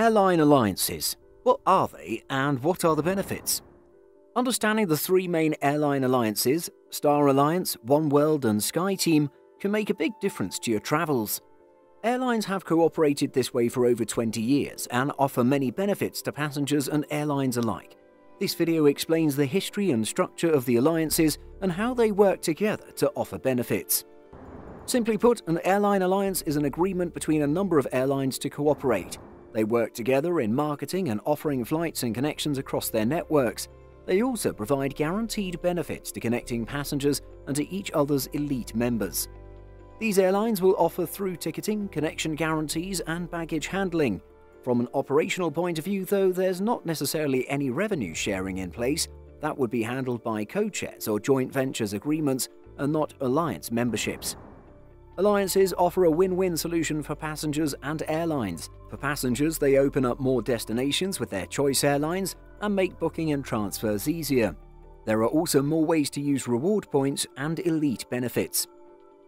Airline alliances. What are they and what are the benefits? Understanding the three main airline alliances, Star Alliance, Oneworld, and SkyTeam, can make a big difference to your travels. Airlines have cooperated this way for over 20 years and offer many benefits to passengers and airlines alike. This video explains the history and structure of the alliances and how they work together to offer benefits. Simply put, an airline alliance is an agreement between a number of airlines to cooperate. They work together in marketing and offering flights and connections across their networks. They also provide guaranteed benefits to connecting passengers and to each other's elite members. These airlines will offer through ticketing, connection guarantees, and baggage handling. From an operational point of view, though, there's not necessarily any revenue sharing in place. That would be handled by codeshares or joint ventures agreements and not alliance memberships. Alliances offer a win-win solution for passengers and airlines. For passengers, they open up more destinations with their choice airlines and make booking and transfers easier. There are also more ways to use reward points and elite benefits.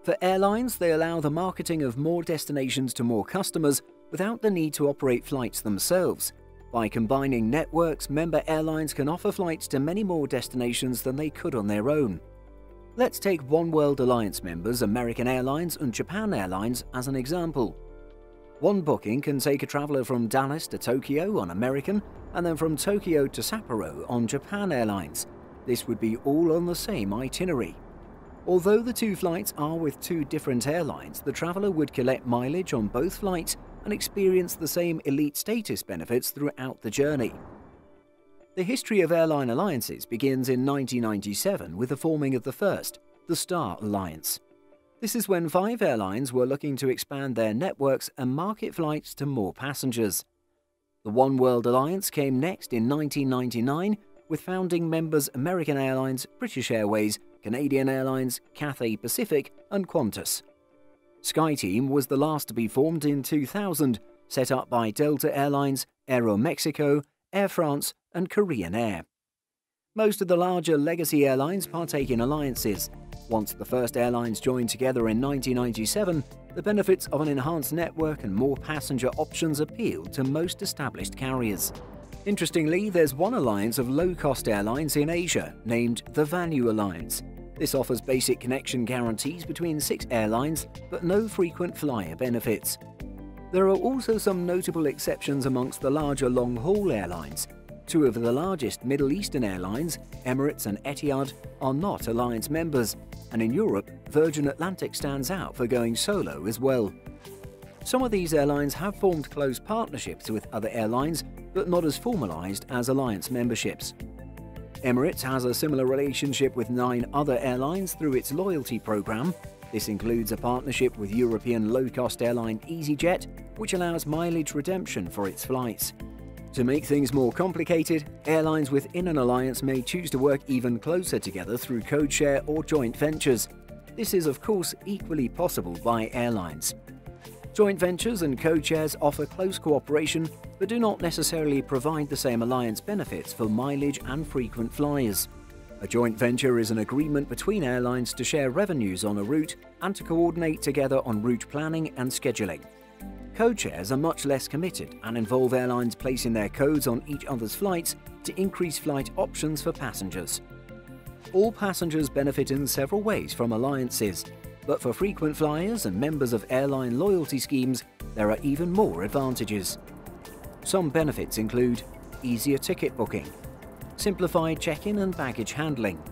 For airlines, they allow the marketing of more destinations to more customers without the need to operate flights themselves. By combining networks, member airlines can offer flights to many more destinations than they could on their own. Let's take Oneworld Alliance members American Airlines and Japan Airlines as an example. One booking can take a traveler from Dallas to Tokyo on American and then from Tokyo to Sapporo on Japan Airlines. This would be all on the same itinerary. Although the two flights are with two different airlines, the traveller would collect mileage on both flights and experience the same elite status benefits throughout the journey. The history of airline alliances begins in 1997 with the forming of the first, the Star Alliance. This is when five airlines were looking to expand their networks and market flights to more passengers. The Oneworld Alliance came next in 1999 with founding members American Airlines, British Airways, Canadian Airlines, Cathay Pacific, and Qantas. SkyTeam was the last to be formed in 2000, set up by Delta Airlines, Aeromexico, Air France, and Korean Air. Most of the larger legacy airlines partake in alliances. Once the first airlines joined together in 1997, the benefits of an enhanced network and more passenger options appealed to most established carriers. Interestingly, there's one alliance of low-cost airlines in Asia, named the Value Alliance. This offers basic connection guarantees between six airlines, but no frequent flyer benefits. There are also some notable exceptions amongst the larger long-haul airlines. Two of the largest Middle Eastern airlines, Emirates and Etihad, are not alliance members, and in Europe, Virgin Atlantic stands out for going solo as well. Some of these airlines have formed close partnerships with other airlines, but not as formalized as alliance memberships. Emirates has a similar relationship with nine other airlines through its loyalty program. This includes a partnership with European low-cost airline EasyJet, which allows mileage redemption for its flights. To make things more complicated, airlines within an alliance may choose to work even closer together through codeshare or joint ventures. This is, of course, equally possible by airlines. Joint ventures and codeshares offer close cooperation but do not necessarily provide the same alliance benefits for mileage and frequent flyers. A joint venture is an agreement between airlines to share revenues on a route and to coordinate together on route planning and scheduling. Codeshares are much less committed and involve airlines placing their codes on each other's flights to increase flight options for passengers. All passengers benefit in several ways from alliances, but for frequent flyers and members of airline loyalty schemes, there are even more advantages. Some benefits include easier ticket booking, simplified check-in and baggage handling,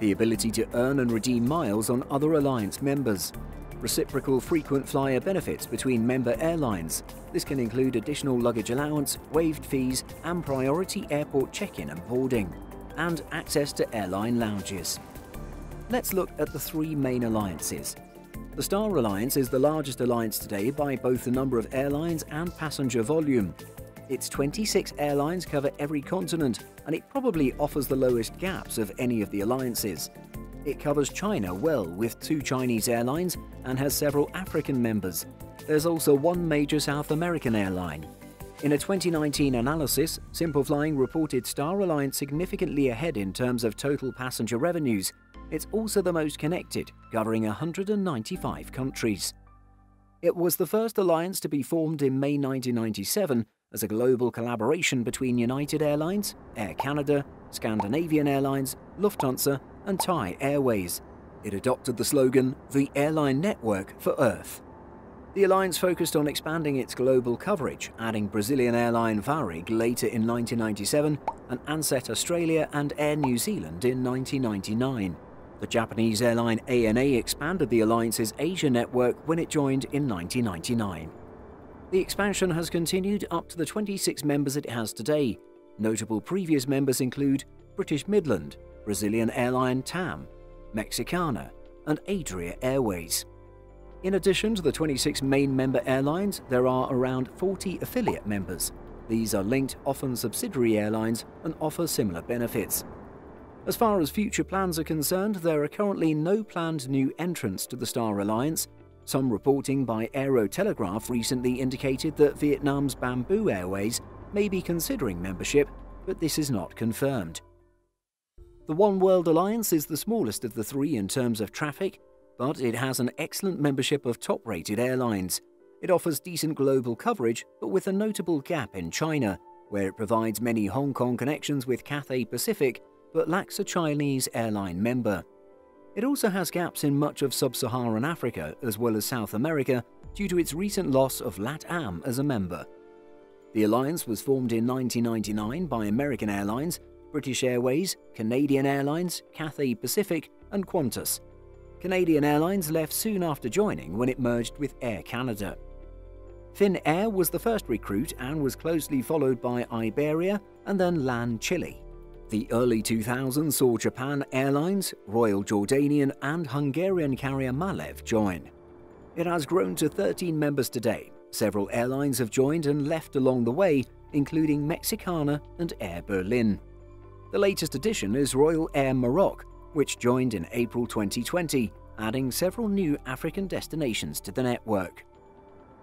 the ability to earn and redeem miles on other alliance members, reciprocal frequent flyer benefits between member airlines. This can include additional luggage allowance, waived fees, and priority airport check-in and boarding, and access to airline lounges. Let's look at the three main alliances. The Star Alliance is the largest alliance today by both the number of airlines and passenger volume. Its 26 airlines cover every continent, and it probably offers the lowest gaps of any of the alliances. It covers China well with two Chinese airlines and has several African members. There's also one major South American airline. In a 2019 analysis, Simple Flying reported Star Alliance significantly ahead in terms of total passenger revenues, it's also the most connected, covering 195 countries. It was the first alliance to be formed in May 1997 as a global collaboration between United Airlines, Air Canada, Scandinavian Airlines, Lufthansa, and Thai Airways. It adopted the slogan, The Airline Network for Earth. The alliance focused on expanding its global coverage, adding Brazilian airline Varig later in 1997 and Ansett Australia and Air New Zealand in 1999. The Japanese airline ANA expanded the alliance's Asia network when it joined in 1999. The expansion has continued up to the 26 members it has today. Notable previous members include British Midland, Brazilian airline TAM, Mexicana, and Adria Airways. In addition to the 26 main member airlines, there are around 40 affiliate members. These are linked, often subsidiary airlines, and offer similar benefits. As far as future plans are concerned, there are currently no planned new entrants to the Star Alliance, some reporting by Aero Telegraph recently indicated that Vietnam's Bamboo Airways may be considering membership, but this is not confirmed. The Oneworld Alliance is the smallest of the three in terms of traffic, but it has an excellent membership of top rated airlines. It offers decent global coverage, but with a notable gap in China, where it provides many Hong Kong connections with Cathay Pacific, but lacks a Chinese airline member. It also has gaps in much of sub-Saharan Africa as well as South America due to its recent loss of LATAM as a member. The alliance was formed in 1999 by American Airlines, British Airways, Canadian Airlines, Cathay Pacific, and Qantas. Canadian Airlines left soon after joining when it merged with Air Canada. Finnair was the first recruit and was closely followed by Iberia and then LAN Chile. The early 2000s saw Japan Airlines, Royal Jordanian and Hungarian carrier Malev join. It has grown to 13 members today. Several airlines have joined and left along the way, including Mexicana and Air Berlin. The latest addition is Royal Air Maroc, which joined in April 2020, adding several new African destinations to the network.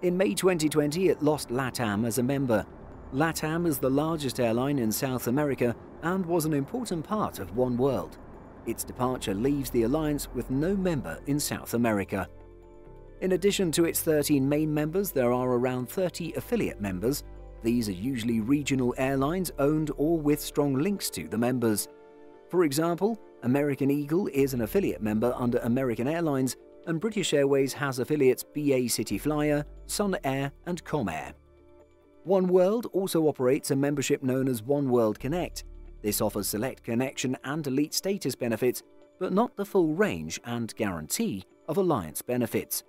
In May 2020, it lost LATAM as a member. LATAM is the largest airline in South America and was an important part of Oneworld. Its departure leaves the alliance with no member in South America. In addition to its 13 main members, there are around 30 affiliate members. These are usually regional airlines owned or with strong links to the members. For example, American Eagle is an affiliate member under American Airlines, and British Airways has affiliates BA City Flyer, Sun Air, and Comair. Oneworld also operates a membership known as Oneworld Connect, this offers select connection and elite status benefits, but not the full range and guarantee of alliance benefits.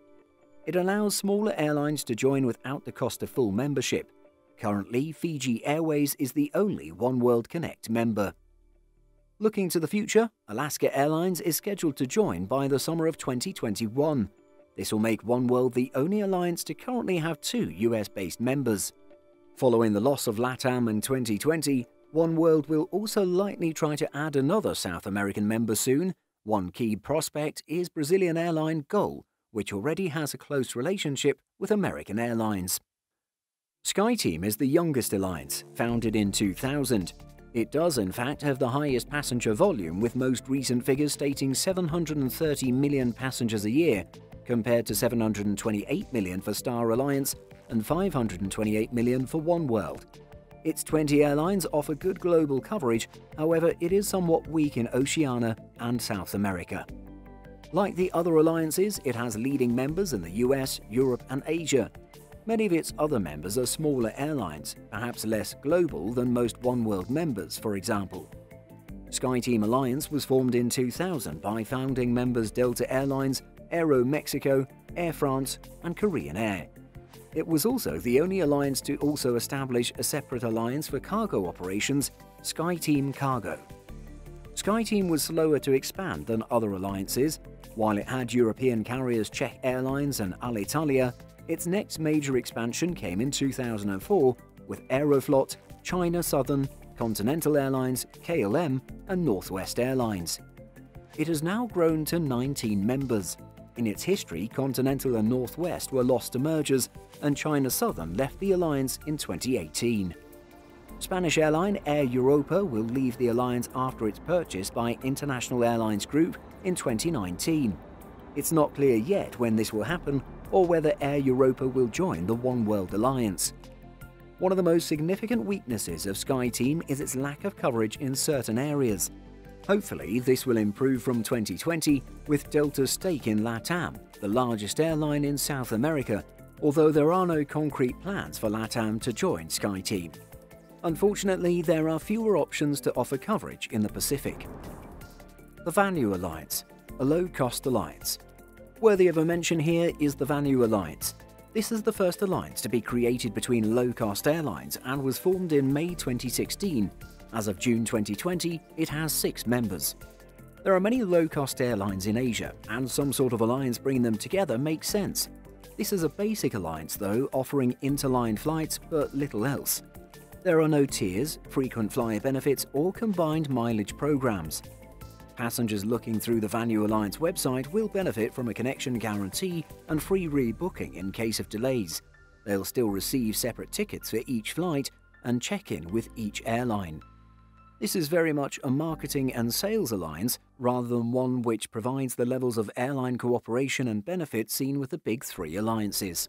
It allows smaller airlines to join without the cost of full membership. Currently, Fiji Airways is the only Oneworld Connect member. Looking to the future, Alaska Airlines is scheduled to join by the summer of 2021. This will make Oneworld the only alliance to currently have two US based members. Following the loss of LATAM in 2020, one World will also likely try to add another South American member soon. One key prospect is Brazilian airline Gol, which already has a close relationship with American Airlines. SkyTeam is the youngest alliance, founded in 2000. It does, in fact, have the highest passenger volume, with most recent figures stating 730 million passengers a year, compared to 728 million for Star Alliance and 528 million for Oneworld. Its 20 airlines offer good global coverage, however, it is somewhat weak in Oceania and South America. Like the other alliances, it has leading members in the US, Europe, and Asia. Many of its other members are smaller airlines, perhaps less global than most Oneworld members, for example. SkyTeam Alliance was formed in 2000 by founding members Delta Airlines, Aeromexico, Air France, and Korean Air. It was also the only alliance to also establish a separate alliance for cargo operations, SkyTeam Cargo. SkyTeam was slower to expand than other alliances. While it had European carriers Czech Airlines and Alitalia, its next major expansion came in 2004 with Aeroflot, China Southern, Continental Airlines, KLM, and Northwest Airlines. It has now grown to 19 members. In its history, Continental and Northwest were lost to mergers, and China Southern left the alliance in 2018. Spanish airline Air Europa will leave the alliance after its purchase by International Airlines Group in 2019. It's not clear yet when this will happen or whether Air Europa will join the Oneworld Alliance. One of the most significant weaknesses of SkyTeam is its lack of coverage in certain areas. Hopefully, this will improve from 2020 with Delta's stake in LATAM, the largest airline in South America, although there are no concrete plans for LATAM to join SkyTeam. Unfortunately, there are fewer options to offer coverage in the Pacific. The Value Alliance, a low-cost alliance. Worthy of a mention here is the Value Alliance. This is the first alliance to be created between low-cost airlines and was formed in May 2016. As of June 2020, it has six members. There are many low-cost airlines in Asia, and some sort of alliance bringing them together makes sense. This is a basic alliance, though, offering interline flights but little else. There are no tiers, frequent flyer benefits, or combined mileage programs. Passengers looking through the Value Alliance website will benefit from a connection guarantee and free rebooking in case of delays. They'll still receive separate tickets for each flight and check in with each airline. This is very much a marketing and sales alliance rather than one which provides the levels of airline cooperation and benefit seen with the big three alliances.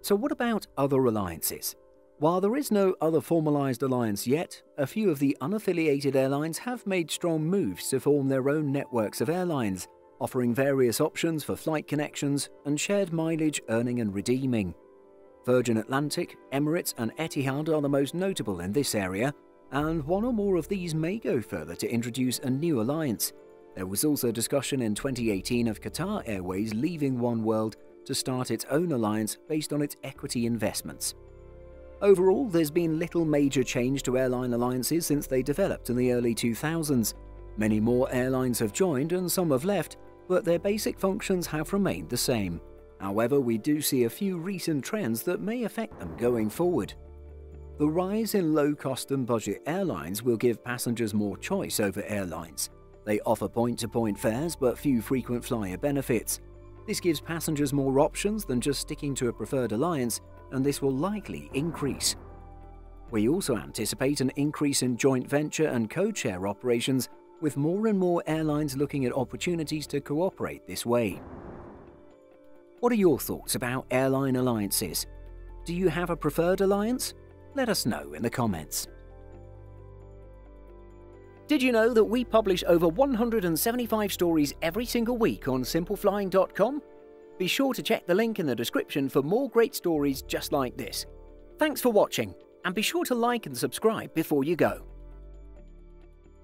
So, what about other alliances? While there is no other formalised alliance yet, a few of the unaffiliated airlines have made strong moves to form their own networks of airlines, offering various options for flight connections and shared mileage earning and redeeming. Virgin Atlantic, Emirates, and Etihad are the most notable in this area, and one or more of these may go further to introduce a new alliance. There was also discussion in 2018 of Qatar Airways leaving Oneworld to start its own alliance based on its equity investments. Overall, there's been little major change to airline alliances since they developed in the early 2000s. Many more airlines have joined and some have left, but their basic functions have remained the same. However, we do see a few recent trends that may affect them going forward. The rise in low cost and budget airlines will give passengers more choice over airlines. They offer point to point fares but few frequent flyer benefits. This gives passengers more options than just sticking to a preferred alliance and this will likely increase. We also anticipate an increase in joint venture and code-share operations, with more and more airlines looking at opportunities to cooperate this way. What are your thoughts about airline alliances? Do you have a preferred alliance? Let us know in the comments. Did you know that we publish over 175 stories every single week on simpleflying.com? Be sure to check the link in the description for more great stories just like this. Thanks for watching, and be sure to like and subscribe before you go.